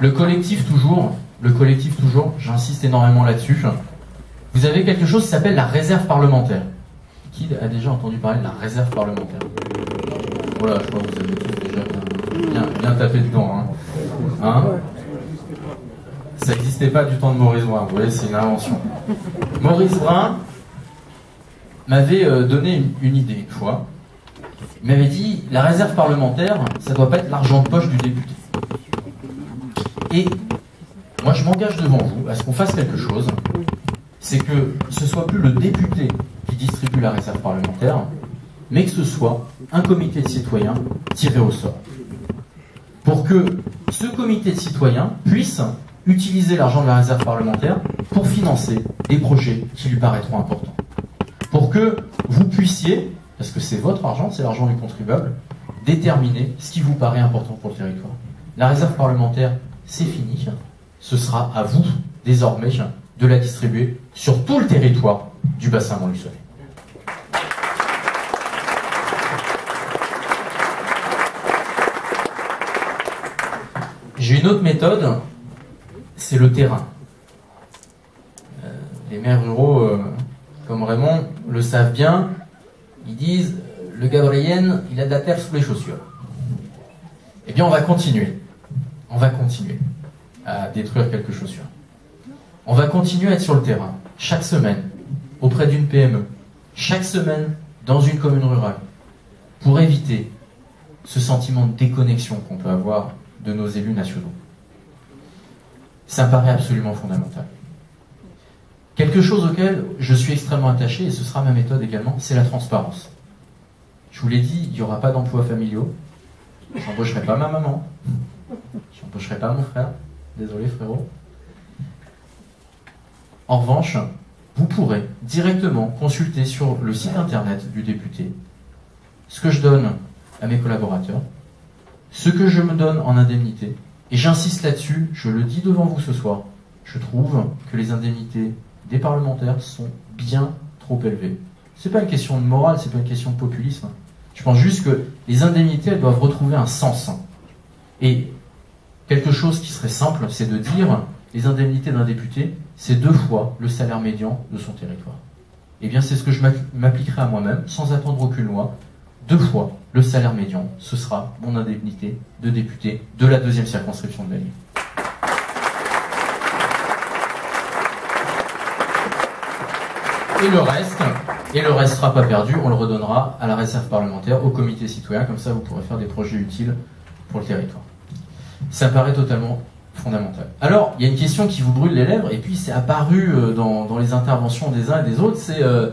Le collectif toujours, le collectif toujours, j'insiste énormément là-dessus. Vous avez quelque chose qui s'appelle la réserve parlementaire. Qui a déjà entendu parler de la réserve parlementaire? Voilà, je crois que vous avez tous déjà bien, tapé dedans. Hein. Hein? Ça n'existait pas du temps de Maurice Brun, vous voyez, c'est une invention. Maurice Brun m'avait euh, donné une, une idée une fois. Il m'avait dit la réserve parlementaire, ça doit pas être l'argent de poche du député. Et moi, je m'engage devant vous à ce qu'on fasse quelque chose. C'est que ce soit plus le député qui distribue la réserve parlementaire, mais que ce soit un comité de citoyens tiré au sort. Pour que ce comité de citoyens puisse utiliser l'argent de la réserve parlementaire pour financer des projets qui lui paraîtront importants. Pour que vous puissiez, parce que c'est votre argent, c'est l'argent du contribuable, déterminer ce qui vous paraît important pour le territoire. La réserve parlementaire, c'est fini. Ce sera à vous, désormais, de la distribuer sur tout le territoire du bassin Montluçonnet. J'ai une autre méthode, c'est le terrain. Euh, les maires ruraux, euh, comme Raymond, le savent bien. Ils disent le Gabriel, il a de la terre sous les chaussures. Eh bien, on va continuer. On va continuer à détruire quelques chaussures. On va continuer à être sur le terrain, chaque semaine, auprès d'une PME, chaque semaine dans une commune rurale, pour éviter ce sentiment de déconnexion qu'on peut avoir de nos élus nationaux. Ça me paraît absolument fondamental. Quelque chose auquel je suis extrêmement attaché, et ce sera ma méthode également, c'est la transparence. Je vous l'ai dit, il n'y aura pas d'emplois familiaux. Je n'embaucherai pas ma maman. Je n'embaucherai pas mon frère. Désolé frérot. En revanche, vous pourrez directement consulter sur le site internet du député ce que je donne à mes collaborateurs, ce que je me donne en indemnité. Et j'insiste là-dessus, je le dis devant vous ce soir, je trouve que les indemnités des parlementaires sont bien trop élevées. C'est pas une question de morale, c'est pas une question de populisme. Je pense juste que les indemnités, elles doivent retrouver un sens. Et quelque chose qui serait simple, c'est de dire les indemnités d'un député, c'est deux fois le salaire médian de son territoire. Eh bien, c'est ce que je m'appliquerai à moi-même, sans attendre aucune loi. Deux fois le salaire médian, ce sera mon indemnité de député de la deuxième circonscription de la Et le reste, et le reste sera pas perdu, on le redonnera à la réserve parlementaire, au comité citoyen, comme ça vous pourrez faire des projets utiles pour le territoire. Ça paraît totalement fondamental. Alors, il y a une question qui vous brûle les lèvres, et puis c'est apparu euh, dans, les interventions des uns et des autres, c'est, euh,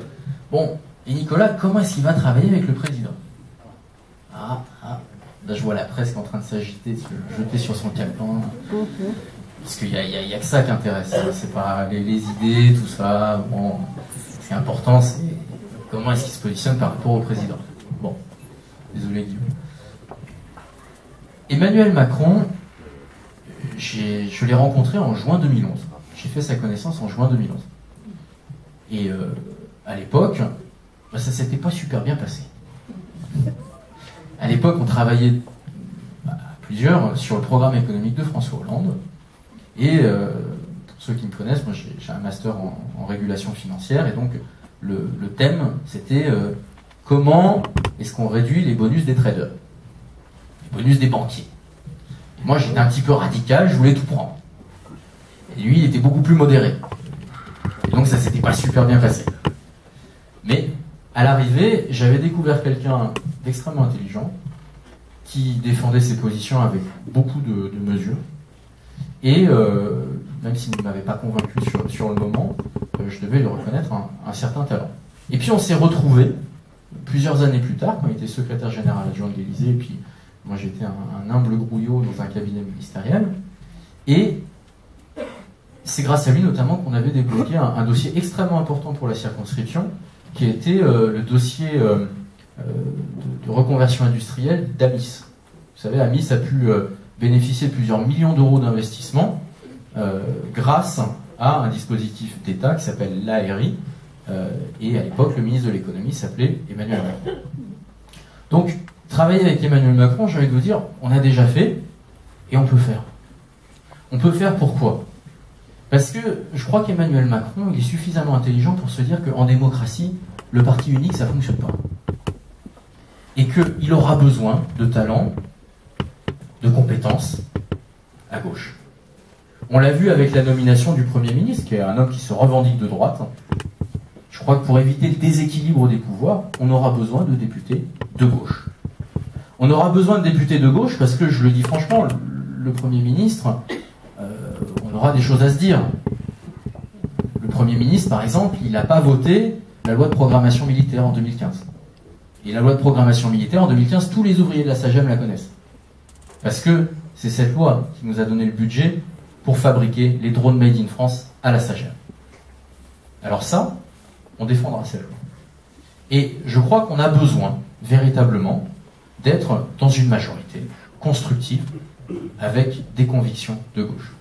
bon, et Nicolas, comment est-ce qu'il va travailler avec le président? Ah, ah, là je vois la presse qui est en train de s'agiter, de se jeter sur son calepin. Parce qu'il n'y a, que ça qui intéresse, hein. c'est pas les, les, idées, tout ça, bon, qui est important, c'est comment est-ce qu'il se positionne par rapport au président. Bon, désolé Guillaume. Emmanuel Macron, je l'ai rencontré en juin 2011. J'ai fait sa connaissance en juin 2011. Et euh, à l'époque, bah, ça s'était pas super bien passé. À l'époque, on travaillait à plusieurs sur le programme économique de François Hollande. Et euh, ceux qui me connaissent, moi j'ai un master en, régulation financière et donc le, thème c'était euh, comment est-ce qu'on réduit les bonus des traders, les bonus des banquiers. Moi j'étais un petit peu radical, je voulais tout prendre. Et lui il était beaucoup plus modéré. Et donc ça s'était pas super bien passé. Mais à l'arrivée, j'avais découvert quelqu'un d'extrêmement intelligent qui défendait ses positions avec beaucoup de, mesures. Et euh, même s'il ne m'avait pas convaincu sur, le moment, euh, je devais lui reconnaître un, certain talent. Et puis on s'est retrouvés plusieurs années plus tard, quand il était secrétaire général adjoint de l'Élysée, et puis moi j'étais un, humble grouillot dans un cabinet ministériel, et c'est grâce à lui notamment qu'on avait débloqué un, dossier extrêmement important pour la circonscription, qui était euh, le dossier euh, de, de, reconversion industrielle d'Amis. Vous savez, Amis a pu bénéficier de plusieurs millions d'euros d'investissement euh, grâce à un dispositif d'État qui s'appelle l'ARI, euh, et à l'époque, le ministre de l'économie s'appelait Emmanuel Macron. Donc, travailler avec Emmanuel Macron, j'ai envie de vous dire, on a déjà fait, et on peut faire. On peut faire pourquoi? Parce que je crois qu'Emmanuel Macron est suffisamment intelligent pour se dire qu'en démocratie, le parti unique, ça ne fonctionne pas. Et qu'il aura besoin de talents, de compétences à gauche. On l'a vu avec la nomination du Premier ministre, qui est un homme qui se revendique de droite. Je crois que pour éviter le déséquilibre des pouvoirs, on aura besoin de députés de gauche. On aura besoin de députés de gauche parce que, je le dis franchement, le Premier ministre, euh, on aura des choses à se dire. Le Premier ministre, par exemple, il n'a pas voté la loi de programmation militaire en 2015. Et la loi de programmation militaire en 2015, tous les ouvriers de la SAGEM la connaissent. Parce que c'est cette loi qui nous a donné le budget pour fabriquer les drones made in France à la SAGEM. Alors ça, on défendra cette loi. Et je crois qu'on a besoin, véritablement, d'être dans une majorité constructive, avec des convictions de gauche.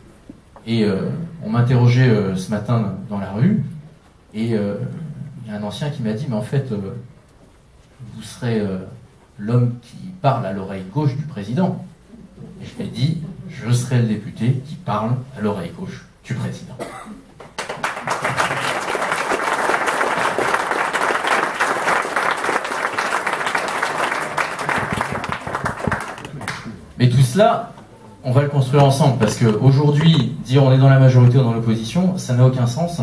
Et euh, on m'interrogeait euh, ce matin dans la rue, et euh, y a un ancien qui m'a dit, mais en fait, vous serez l'homme qui parle à l'oreille gauche du président. Et je lui ai dit, je serai le député qui parle à l'oreille gauche du président. Mais tout cela, on va le construire ensemble, parce qu'aujourd'hui, dire on est dans la majorité ou dans l'opposition, ça n'a aucun sens,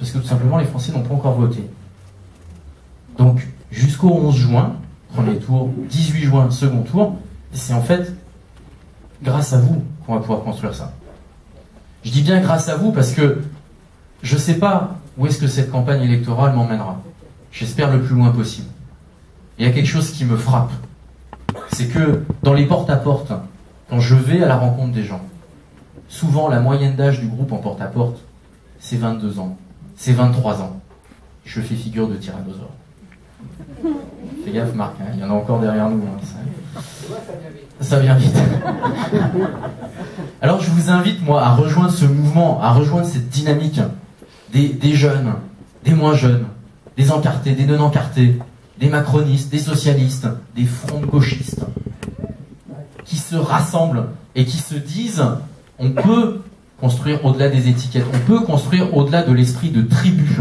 parce que tout simplement, les Français n'ont pas encore voté. Donc, jusqu'au 11 juin, premier tour, 18 juin, second tour, c'est en fait grâce à vous qu'on va pouvoir construire ça. Je dis bien grâce à vous parce que je ne sais pas où est-ce que cette campagne électorale m'emmènera. J'espère le plus loin possible. Il y a quelque chose qui me frappe. C'est que dans les porte-à-porte, quand je vais à la rencontre des gens, souvent la moyenne d'âge du groupe en porte-à-porte, c'est 22 ans, c'est 23 ans. Je fais figure de tyrannosaure. Fais gaffe Marc, hein, il y en a encore derrière nous. Hein, ça vient vite. Alors je vous invite, moi, à rejoindre ce mouvement, à rejoindre cette dynamique des, jeunes, des moins jeunes, des encartés, des non-encartés, des macronistes, des socialistes, des fronts gauchistes, qui se rassemblent et qui se disent on peut construire au-delà des étiquettes, on peut construire au-delà de l'esprit de tribu,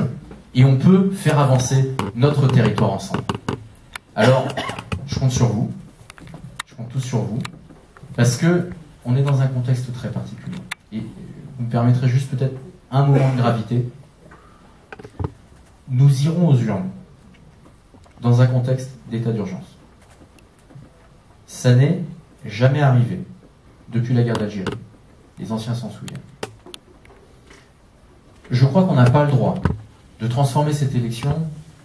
et on peut faire avancer notre territoire ensemble. Alors, je compte sur vous tous sur vous, parce que on est dans un contexte très particulier. Et vous me permettrez juste peut-être un moment de gravité. Nous irons aux urnes dans un contexte d'état d'urgence. Ça n'est jamais arrivé depuis la guerre d'Algérie. Les anciens s'en souviennent. Je crois qu'on n'a pas le droit de transformer cette élection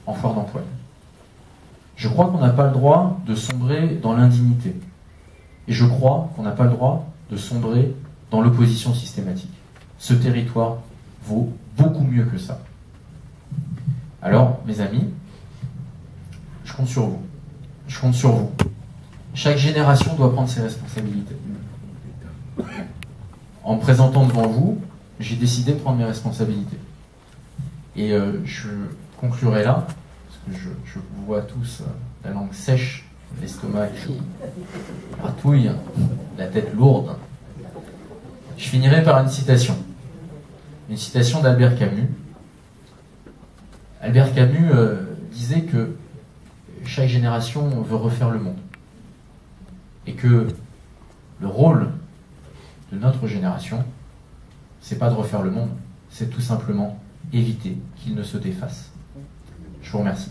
en foire d'empoigne. Je crois qu'on n'a pas le droit de sombrer dans l'indignité. Et je crois qu'on n'a pas le droit de sombrer dans l'opposition systématique. Ce territoire vaut beaucoup mieux que ça. Alors, mes amis, compte sur vous. Je compte sur vous. Chaque génération doit prendre ses responsabilités. En me présentant devant vous, j'ai décidé de prendre mes responsabilités. Et euh, je conclurai là, parce que je, vous vois tous euh, la langue sèche l'estomac ratouille, la tête lourde. Je finirai par une citation. Une citation d'Albert Camus. Albert Camus euh, disait que chaque génération veut refaire le monde. Et que le rôle de notre génération, c'est pas de refaire le monde, c'est tout simplement éviter qu'il ne se défasse. Je vous remercie.